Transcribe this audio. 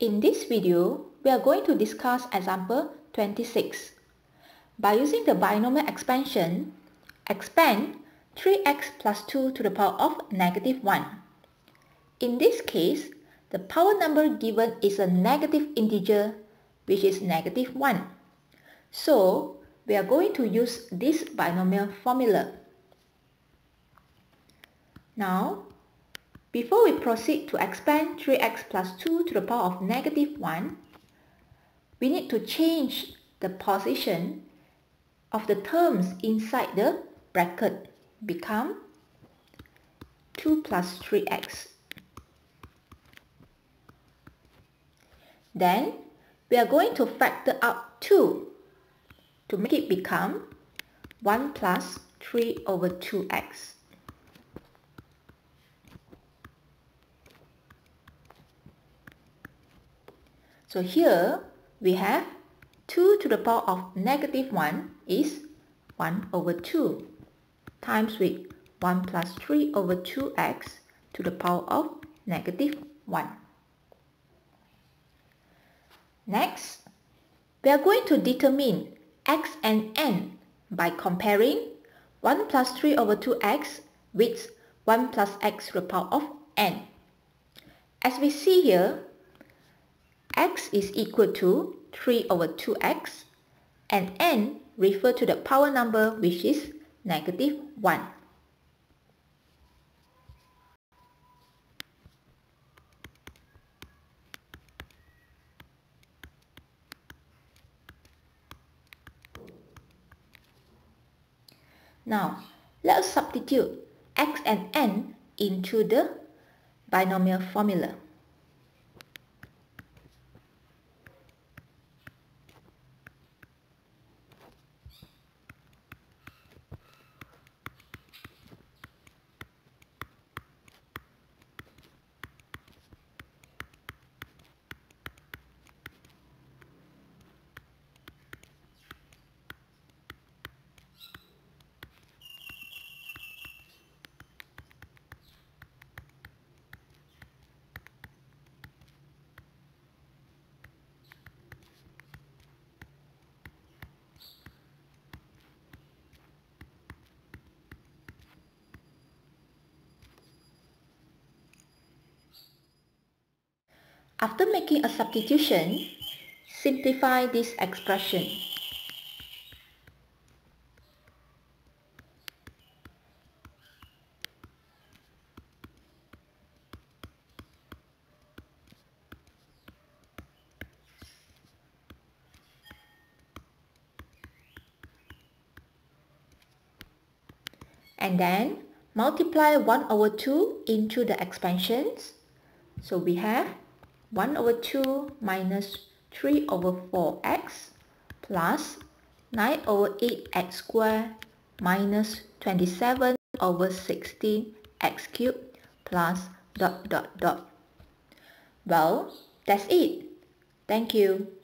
In this video, we are going to discuss example 26. By using the binomial expansion, expand 3x plus 2 to the power of negative 1. In this case, the power number given is a negative integer which is negative 1. So, we are going to use this binomial formula. Now, before we proceed to expand 3x plus 2 to the power of negative 1, we need to change the position of the terms inside the bracket become 2 plus 3x. Then we are going to factor out 2 to make it become 1 plus 3 over 2x. So here we have 2 to the power of negative 1 is 1 over 2 times with 1 plus 3 over 2x to the power of negative 1. Next, we are going to determine x and n by comparing 1 plus 3 over 2x with 1 plus x to the power of n. As we see here, x is equal to 3 over 2x and n refer to the power number which is negative 1. Now, let us substitute x and n into the binomial formula. After making a substitution, simplify this expression. And then multiply 1 over 2 into the expansions. So we have 1 over 2 minus 3 over 4x plus 9 over 8x squared minus 27 over 16x cubed plus dot dot dot. Well, that's it. Thank you.